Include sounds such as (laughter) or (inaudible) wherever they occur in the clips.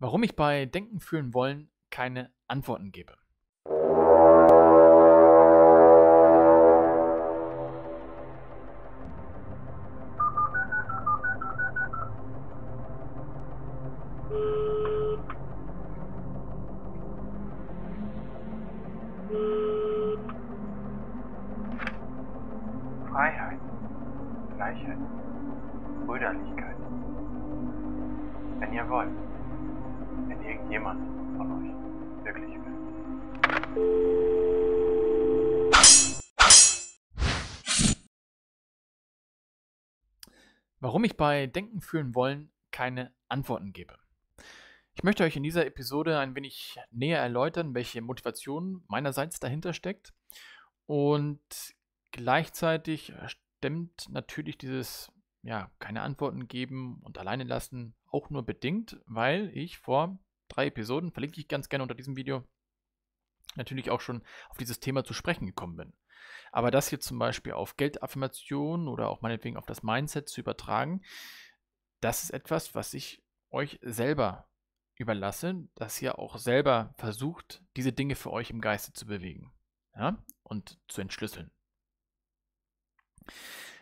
Warum ich bei Denken, Fühlen, Wollen keine Antworten gebe. Freiheit, Gleichheit, Brüderlichkeit. Wenn ihr wollt, irgendjemand von euch wirklich will. Warum ich bei Denken, Fühlen, Wollen keine Antworten gebe. Ich möchte euch in dieser Episode ein wenig näher erläutern, welche Motivation meinerseits dahinter steckt. Und gleichzeitig stimmt natürlich dieses, ja, keine Antworten geben und alleine lassen auch nur bedingt, weil ich vor drei Episoden, verlinke ich ganz gerne unter diesem Video, natürlich auch schon auf dieses Thema zu sprechen gekommen bin. Aber das hier zum Beispiel auf Geldaffirmation oder auch meinetwegen auf das Mindset zu übertragen, das ist etwas, was ich euch selber überlasse, dass ihr auch selber versucht, diese Dinge für euch im Geiste zu bewegen ja? und zu entschlüsseln.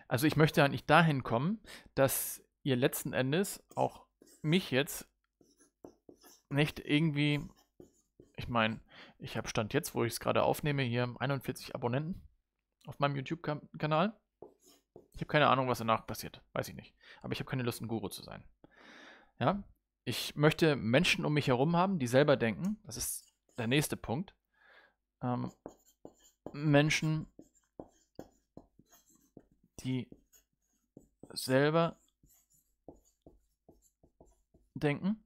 Also ich möchte eigentlich dahin kommen, dass ihr letzten Endes auch mich jetzt nicht irgendwie, ich meine, ich habe Stand jetzt, wo ich es gerade aufnehme, hier 41 Abonnenten auf meinem YouTube-Kanal. Ich habe keine Ahnung, was danach passiert. Weiß ich nicht. Aber ich habe keine Lust, ein Guru zu sein. Ja? Ich möchte Menschen um mich herum haben, die selber denken. Das ist der nächste Punkt. Ähm, Menschen, die selber denken.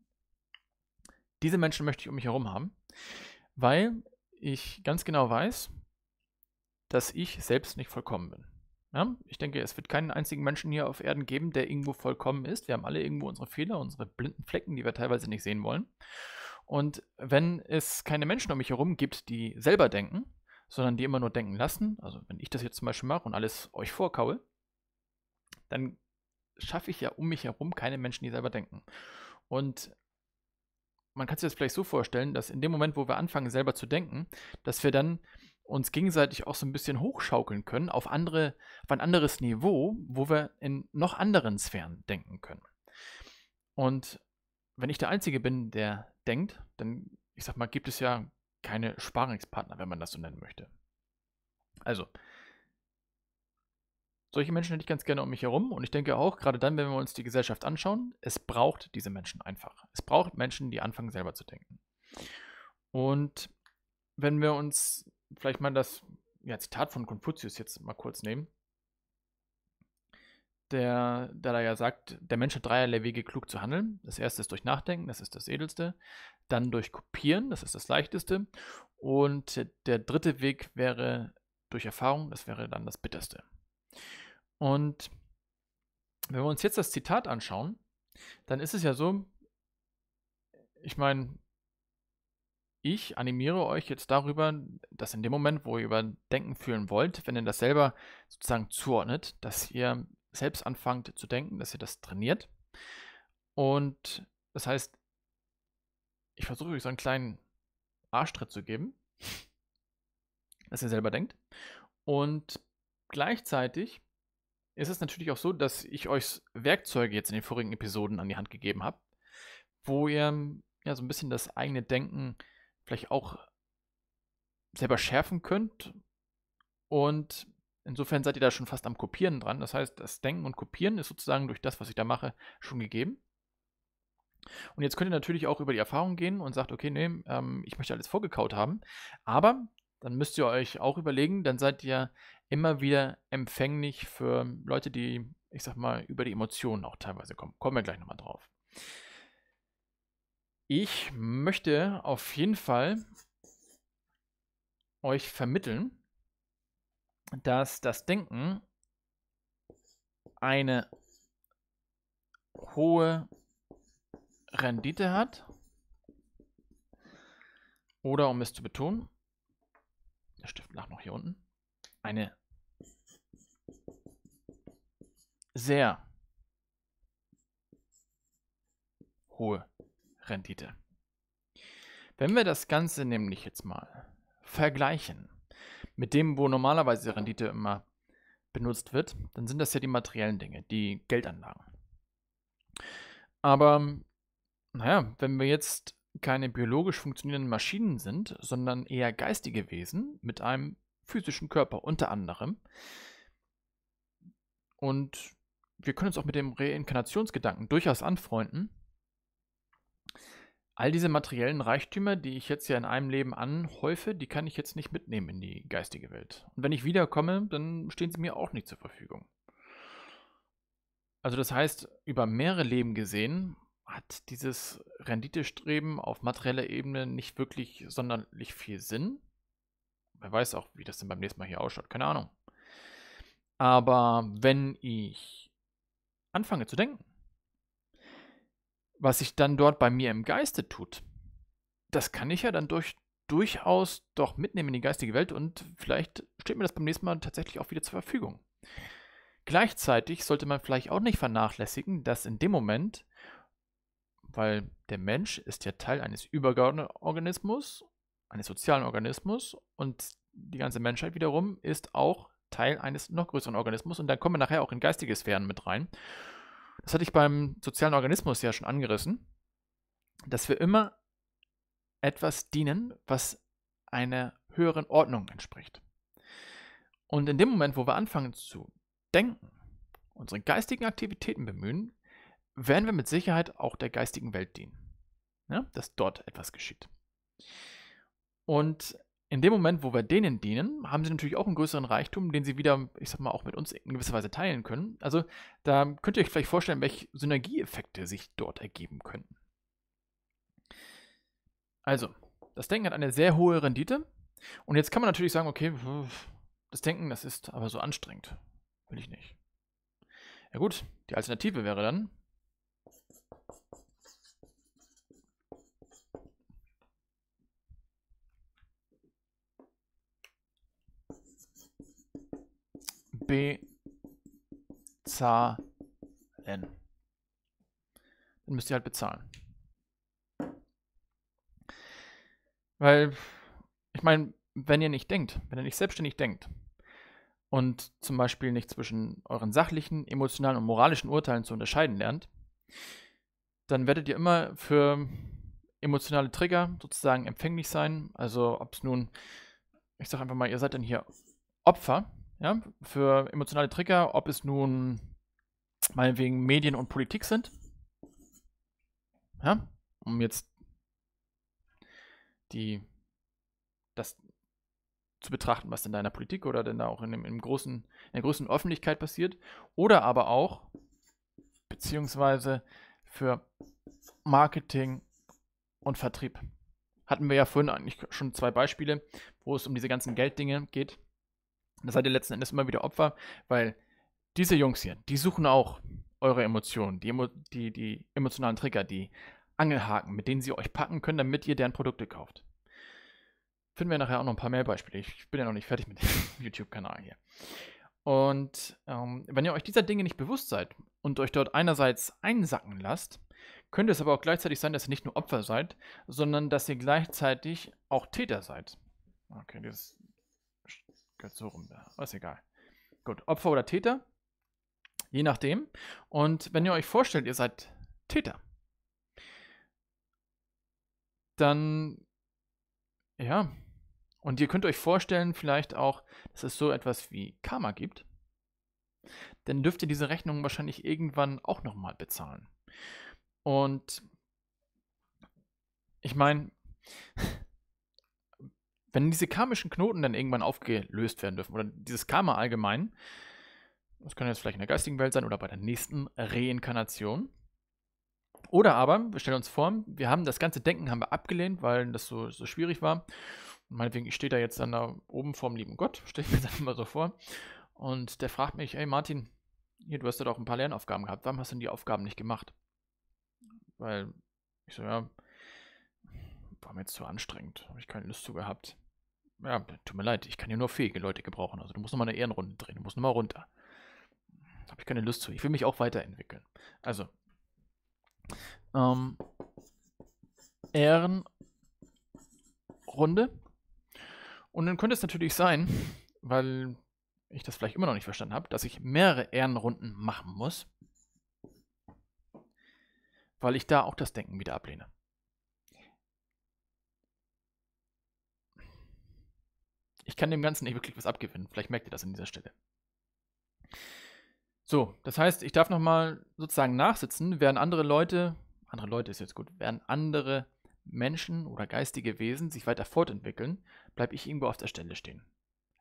Diese Menschen möchte ich um mich herum haben, weil ich ganz genau weiß, dass ich selbst nicht vollkommen bin. Ja, ich denke, es wird keinen einzigen Menschen hier auf Erden geben, der irgendwo vollkommen ist. Wir haben alle irgendwo unsere Fehler, unsere blinden Flecken, die wir teilweise nicht sehen wollen. Und wenn es keine Menschen um mich herum gibt, die selber denken, sondern die immer nur denken lassen, also wenn ich das jetzt zum Beispiel mache und alles euch vorkaue, dann schaffe ich ja um mich herum keine Menschen, die selber denken. Und man kann sich das vielleicht so vorstellen, dass in dem Moment, wo wir anfangen, selber zu denken, dass wir dann uns gegenseitig auch so ein bisschen hochschaukeln können auf, andere, auf ein anderes Niveau, wo wir in noch anderen Sphären denken können. Und wenn ich der Einzige bin, der denkt, dann, ich sag mal, gibt es ja keine Sparingspartner, wenn man das so nennen möchte. Also, solche Menschen hätte ich ganz gerne um mich herum und ich denke auch, gerade dann, wenn wir uns die Gesellschaft anschauen, es braucht diese Menschen einfach. Es braucht Menschen, die anfangen selber zu denken. Und wenn wir uns vielleicht mal das ja, Zitat von Konfuzius jetzt mal kurz nehmen, der, der da ja sagt, der Mensch hat dreierlei Wege, klug zu handeln. Das erste ist durch Nachdenken, das ist das Edelste. Dann durch Kopieren, das ist das Leichteste. Und der dritte Weg wäre durch Erfahrung, das wäre dann das Bitterste. Und wenn wir uns jetzt das Zitat anschauen, dann ist es ja so, ich meine, ich animiere euch jetzt darüber, dass in dem Moment, wo ihr über Denken fühlen wollt, wenn ihr das selber sozusagen zuordnet, dass ihr selbst anfangt zu denken, dass ihr das trainiert. Und das heißt, ich versuche euch so einen kleinen Arschtritt zu geben, dass ihr selber denkt. Und gleichzeitig ist es natürlich auch so, dass ich euch Werkzeuge jetzt in den vorigen Episoden an die Hand gegeben habe, wo ihr ja so ein bisschen das eigene Denken vielleicht auch selber schärfen könnt. Und insofern seid ihr da schon fast am Kopieren dran. Das heißt, das Denken und Kopieren ist sozusagen durch das, was ich da mache, schon gegeben. Und jetzt könnt ihr natürlich auch über die Erfahrung gehen und sagt, okay, nee, ähm, ich möchte alles vorgekaut haben. Aber dann müsst ihr euch auch überlegen, dann seid ihr immer wieder empfänglich für Leute, die, ich sag mal, über die Emotionen auch teilweise kommen. Kommen wir gleich nochmal drauf. Ich möchte auf jeden Fall euch vermitteln, dass das Denken eine hohe Rendite hat. Oder um es zu betonen, der Stift lag noch hier unten, eine sehr hohe Rendite. Wenn wir das Ganze nämlich jetzt mal vergleichen mit dem, wo normalerweise Rendite immer benutzt wird, dann sind das ja die materiellen Dinge, die Geldanlagen. Aber, naja, wenn wir jetzt keine biologisch funktionierenden Maschinen sind, sondern eher geistige Wesen mit einem physischen Körper unter anderem, und wir können uns auch mit dem Reinkarnationsgedanken durchaus anfreunden, all diese materiellen Reichtümer, die ich jetzt ja in einem Leben anhäufe, die kann ich jetzt nicht mitnehmen in die geistige Welt. Und wenn ich wiederkomme, dann stehen sie mir auch nicht zur Verfügung. Also das heißt, über mehrere Leben gesehen hat dieses Renditestreben auf materieller Ebene nicht wirklich sonderlich viel Sinn. Wer weiß auch, wie das denn beim nächsten Mal hier ausschaut, keine Ahnung. Aber wenn ich anfange zu denken, was sich dann dort bei mir im Geiste tut, das kann ich ja dann durch, durchaus doch mitnehmen in die geistige Welt und vielleicht steht mir das beim nächsten Mal tatsächlich auch wieder zur Verfügung. Gleichzeitig sollte man vielleicht auch nicht vernachlässigen, dass in dem Moment, weil der Mensch ist ja Teil eines übergeordneten Organismus, eines sozialen Organismus und die ganze Menschheit wiederum ist auch Teil eines noch größeren Organismus und dann kommen wir nachher auch in geistige Sphären mit rein. Das hatte ich beim sozialen Organismus ja schon angerissen, dass wir immer etwas dienen, was einer höheren Ordnung entspricht. Und in dem Moment, wo wir anfangen zu denken, unsere geistigen Aktivitäten bemühen, werden wir mit Sicherheit auch der geistigen Welt dienen. Ja, dass dort etwas geschieht. Und in dem Moment, wo wir denen dienen, haben sie natürlich auch einen größeren Reichtum, den sie wieder, ich sag mal, auch mit uns in gewisser Weise teilen können. Also da könnt ihr euch vielleicht vorstellen, welche Synergieeffekte sich dort ergeben könnten. Also, das Denken hat eine sehr hohe Rendite. Und jetzt kann man natürlich sagen, okay, das Denken, das ist aber so anstrengend. Will ich nicht. Ja gut, die Alternative wäre dann, bezahlen. Dann müsst ihr halt bezahlen. Weil, ich meine, wenn ihr nicht denkt, wenn ihr nicht selbstständig denkt und zum Beispiel nicht zwischen euren sachlichen, emotionalen und moralischen Urteilen zu unterscheiden lernt, dann werdet ihr immer für emotionale Trigger sozusagen empfänglich sein. Also ob es nun, ich sage einfach mal, ihr seid dann hier Opfer ja, für emotionale Trigger, ob es nun meinetwegen Medien und Politik sind. Ja, um jetzt die das zu betrachten, was in deiner Politik oder denn da auch in, dem, im großen, in der größten Öffentlichkeit passiert. Oder aber auch, beziehungsweise für Marketing und Vertrieb. Hatten wir ja vorhin eigentlich schon zwei Beispiele, wo es um diese ganzen Gelddinge geht. Da seid ihr letzten Endes immer wieder Opfer, weil diese Jungs hier, die suchen auch eure Emotionen, die, Emo die, die emotionalen Trigger, die Angelhaken, mit denen sie euch packen können, damit ihr deren Produkte kauft. Finden wir nachher auch noch ein paar mehr Beispiele. Ich bin ja noch nicht fertig mit dem (laughs) YouTube-Kanal hier. Und ähm, wenn ihr euch dieser Dinge nicht bewusst seid und euch dort einerseits einsacken lasst, könnte es aber auch gleichzeitig sein, dass ihr nicht nur Opfer seid, sondern dass ihr gleichzeitig auch Täter seid. Okay, das Gehört so rum da. ist egal. Gut, Opfer oder Täter? Je nachdem. Und wenn ihr euch vorstellt, ihr seid Täter, dann, ja, und ihr könnt euch vorstellen, vielleicht auch, dass es so etwas wie Karma gibt, dann dürft ihr diese Rechnung wahrscheinlich irgendwann auch nochmal bezahlen. Und ich meine, wenn diese karmischen Knoten dann irgendwann aufgelöst werden dürfen, oder dieses Karma allgemein, das kann jetzt vielleicht in der geistigen Welt sein oder bei der nächsten Reinkarnation. Oder aber, wir stellen uns vor, wir haben das ganze Denken haben wir abgelehnt, weil das so, so schwierig war. Und meinetwegen, ich stehe da jetzt dann da oben vorm lieben Gott, (laughs) stelle ich mir das immer so vor. Und der fragt mich, ey Martin, hier, du hast ja doch ein paar Lernaufgaben gehabt, warum hast du denn die Aufgaben nicht gemacht? Weil ich so, ja, war mir jetzt zu anstrengend, habe ich keine Lust zu gehabt. Ja, tut mir leid, ich kann ja nur fähige Leute gebrauchen. Also du musst nochmal eine Ehrenrunde drehen, du musst nochmal runter. Habe ich keine Lust zu. Ich will mich auch weiterentwickeln. Also, ähm, Ehrenrunde. Und dann könnte es natürlich sein, weil ich das vielleicht immer noch nicht verstanden habe, dass ich mehrere Ehrenrunden machen muss, weil ich da auch das Denken wieder ablehne. Ich kann dem Ganzen nicht wirklich was abgewinnen. Vielleicht merkt ihr das an dieser Stelle. So, das heißt, ich darf nochmal sozusagen nachsitzen, während andere Leute, andere Leute ist jetzt gut, während andere Menschen oder geistige Wesen sich weiter fortentwickeln, bleibe ich irgendwo auf der Stelle stehen.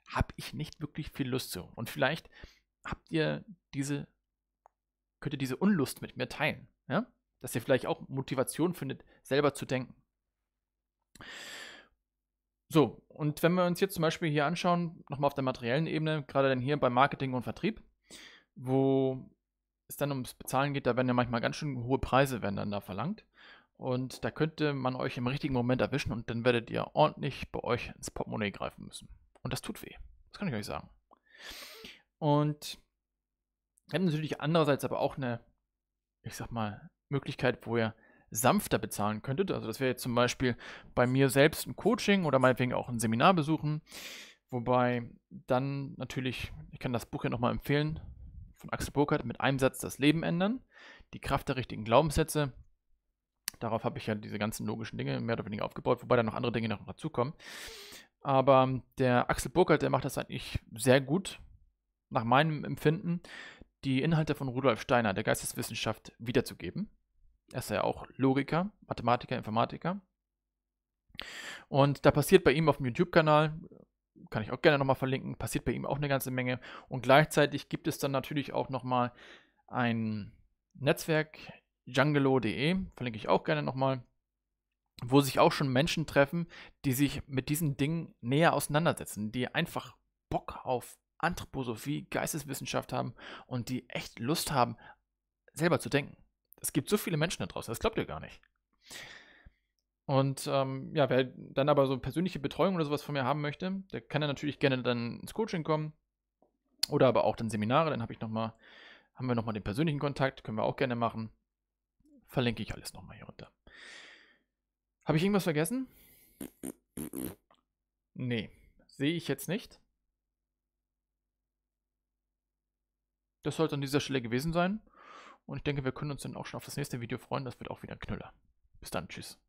Habe ich nicht wirklich viel Lust zu. Und vielleicht habt ihr diese, könnt ihr diese Unlust mit mir teilen. Ja? Dass ihr vielleicht auch Motivation findet, selber zu denken. So, und wenn wir uns jetzt zum Beispiel hier anschauen, nochmal auf der materiellen Ebene, gerade dann hier beim Marketing und Vertrieb, wo es dann ums Bezahlen geht, da werden ja manchmal ganz schön hohe Preise werden dann da verlangt. Und da könnte man euch im richtigen Moment erwischen und dann werdet ihr ordentlich bei euch ins Portemonnaie greifen müssen. Und das tut weh. Das kann ich euch sagen. Und ihr habt natürlich andererseits aber auch eine, ich sag mal, Möglichkeit, wo ihr sanfter bezahlen könntet. Also das wäre jetzt zum Beispiel bei mir selbst ein Coaching oder meinetwegen auch ein Seminar besuchen. Wobei dann natürlich, ich kann das Buch ja nochmal empfehlen, von Axel Burkhardt, mit einem Satz das Leben ändern. Die Kraft der richtigen Glaubenssätze. Darauf habe ich ja diese ganzen logischen Dinge mehr oder weniger aufgebaut, wobei dann noch andere Dinge noch dazukommen. Aber der Axel Burkhardt, der macht das eigentlich sehr gut, nach meinem Empfinden, die Inhalte von Rudolf Steiner, der Geisteswissenschaft, wiederzugeben. Er ist ja auch Logiker, Mathematiker, Informatiker. Und da passiert bei ihm auf dem YouTube-Kanal, kann ich auch gerne nochmal verlinken, passiert bei ihm auch eine ganze Menge. Und gleichzeitig gibt es dann natürlich auch nochmal ein Netzwerk, jungelo.de, verlinke ich auch gerne nochmal, wo sich auch schon Menschen treffen, die sich mit diesen Dingen näher auseinandersetzen, die einfach Bock auf Anthroposophie, Geisteswissenschaft haben und die echt Lust haben, selber zu denken. Es gibt so viele Menschen da draußen, das glaubt ihr gar nicht. Und ähm, ja, wer dann aber so persönliche Betreuung oder sowas von mir haben möchte, der kann dann natürlich gerne dann ins Coaching kommen. Oder aber auch dann Seminare, dann habe ich noch mal, haben wir nochmal den persönlichen Kontakt, können wir auch gerne machen. Verlinke ich alles nochmal hier runter. Habe ich irgendwas vergessen? Nee, sehe ich jetzt nicht. Das sollte an dieser Stelle gewesen sein. Und ich denke, wir können uns dann auch schon auf das nächste Video freuen. Das wird auch wieder ein Knüller. Bis dann, tschüss.